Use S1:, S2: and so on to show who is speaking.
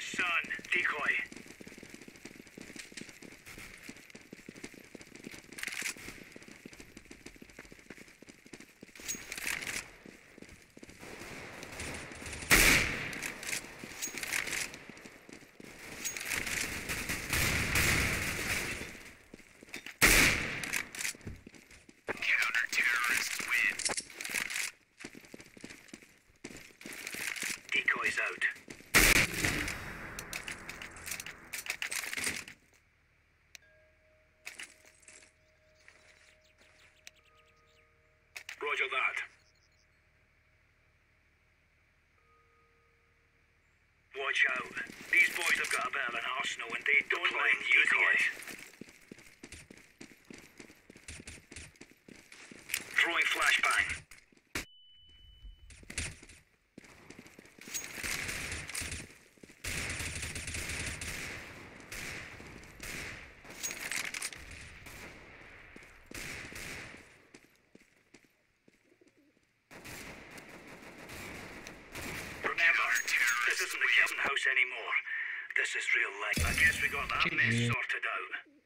S1: son. Decoy.
S2: Counter-terrorists win.
S1: Decoy's out. Roger that. Watch out. These boys have got a bit of an arsenal and they don't like decoys. Throwing flashbang. Remember, this isn't the Kevin house anymore. This is real life. I guess we got that mess sorted out.